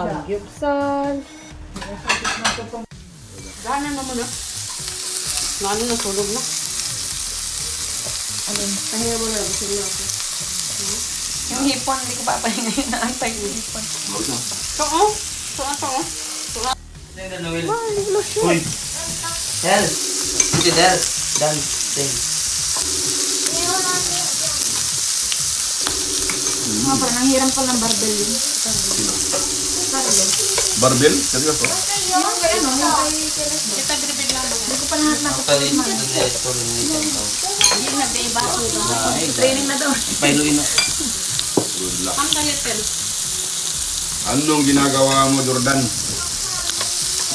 Samgyupsal. Ganan naman na. Ano na, tulog na. Alin? Pahinga mo na, gusto niyo ako. Yung hipon, hindi ko papahinga yun. Naantay yung hipon. Ito oh. Ito ito oh. Ah, hindi ko siya. Uy! Del! Ito Del! Dancing. Mga parang ang hirang palang barbell yun. Barbell. Barbell? Kasi ko. Yung kaya ano, yung kay Kita bibig lang. Hindi ko pa lahat na Actually, ito na ito rin nito. Hindi na diba ako. training na daw. Pailuin na. Good luck. Ang tahitin. Anong ginagawa mo, Jordan?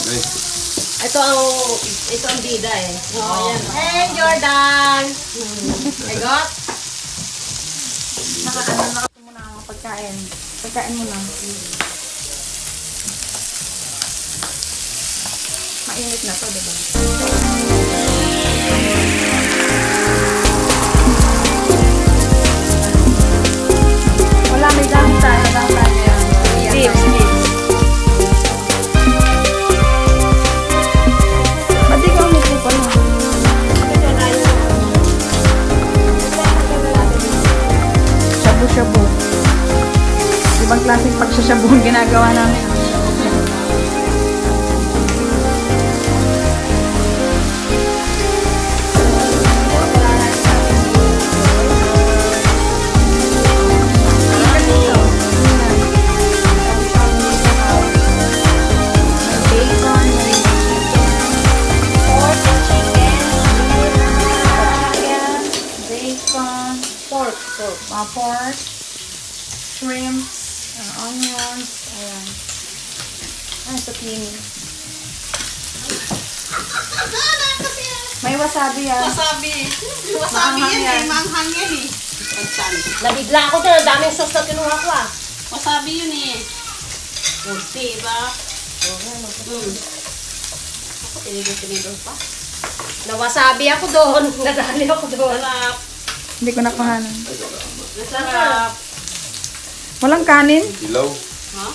Okay. Ito ang ito ang bida eh. Oh, yan. Hey Jordan. I got Nakaano na ako muna ang pagkain. Pagkain mo Mainit na to, diba? Wala, may dami tayo. Dami tayo. Chips, chips. Ba't di ka umupo pa na? Shabu-shabu. Ibang klaseng pagsashabu ang ginagawa namin. Mga pork, shrimps, uh, onions, ayan. Ay, zucchini. May wasabi yan. Wasabi. Wasabi Maanghang yan yan. eh. Manghang yan eh. Nabigla ako. Ang daming sauce na kinuha ko ah. Wasabi yun eh. Kunti ba? ano, Hmm. Ako, tinigil-tinigil pa. Nawasabi ako doon. Nadali ako doon. Sarap. Hindi ko nakuhanan. Masarap. Walang kanin. Ilaw. Ha?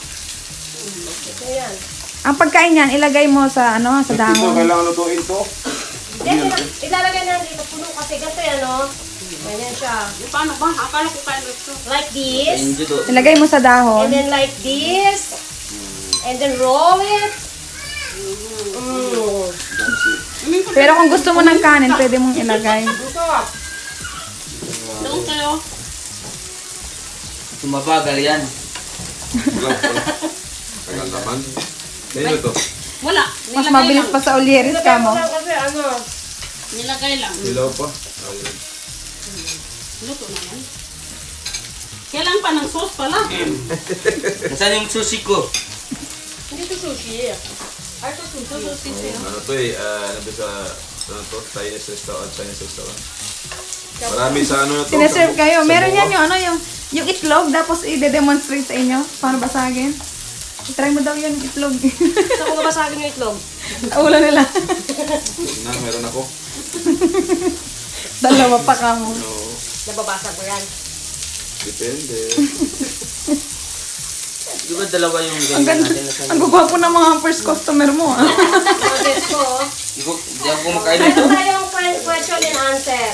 Ito yan. Ang pagkain yan, ilagay mo sa ano, sa Ito, dahon. kailangan lutuin to. Hindi, ila- ilalagay na dito. Puno kasi ganito yan oh. Ganyan siya. Paano ba? Akala ko kain ito. Like this. Ilagay mo sa dahon. And then like this. And then roll it. Mm. Pero kung gusto mo ng kanin, pwede mong ilagay. Doon kayo. Sumabagal yan. Wala, wala. Tagal naman. Sino to? Wala. Mas Nilagay mabilis lang. pa sa Ulyeris ka mo. Kasi ano. Nilagay lang. Ilaw pa. Ayun. Luto naman. Kailan pa ng sauce pala? Nasaan yung sushi ko? Hindi to sushi. Ay, to sushi. Ito sushi siya. Ano to eh, ah, ano ba sa, ano to, Chinese restaurant, Chinese restaurant. Marami sa ano na to. Sineserve sa- kayo. sa Meron yan yung ano, yung, yung itlog, tapos i-demonstrate sa inyo. Paano basagin? Try mo daw yun, itlog. Saan ko babasagin yung itlog? Ulo nila. Huwag na, meron ako. Dalawa pa ka mo. No, Nababasag ko yan. depende. Di ba dalawa yung Ang ganyan ganda. natin? Nasaan Ang gugwapo ng mga first customer mo. ah. Order ko. oh. Di ko, di ako kumakain Ano nito. tayong que- question and answer?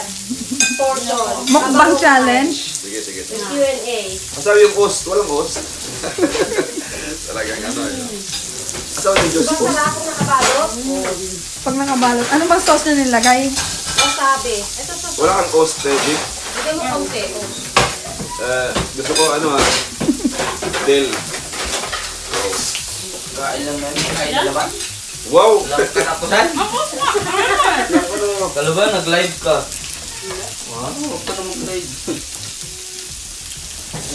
Portion. Mukbang challenge. Sige, sige. sige. Q&A. Masabi yung host, walang host. Talagang ano yun. Asabi yung Diyos Basta host. wala akong nakabalot. Pag nakabalot. Ano bang sauce na nilagay? Wasabi. Ito sa Wala kang host, Vic. Bigyan mo kaunti. oh. Eh, gusto ko ano ah, Del. Kain lang na yun. Kain na ba? Wow! Katapusan? ano, Kalo ba, nag-live ka? Wow, huwag ka na mag-live.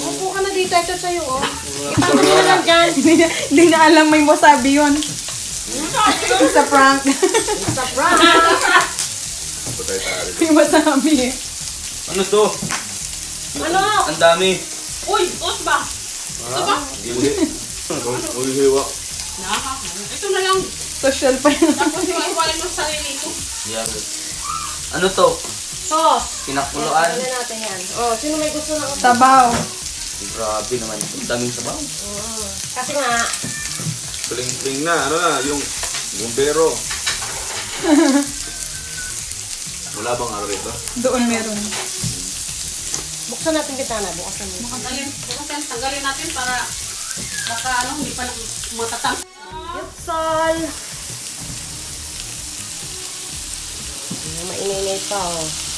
Upo ka na dito. Ito sa'yo, oh. Ipapin mo na lang dyan. Hindi na alam may wasabi yun. Sa prank. Sa prank. patay tayo. may wasabi eh. Ano to? Ano? Ang dami. Uy, sauce ba? Ito ba? Gili. Uli hiwa. Naka. Ito na lang. Social pa yun. Tapos iwain mo sa sarili ko. Ano to? Sauce. Pinakuluan. Ano natin yan? Oh, sino may gusto ng Sabaw. Grabe naman. Ang daming sabaw. Kasi nga, Pling-pling na, ano na, yung bumbero. Wala bang araw rito? Doon meron. buksan natin bitana. Bukasan mo. Tanggalin, bukasan, tanggalin natin para baka ano, hindi pa na- matatang. Sal. Maininit pa oh.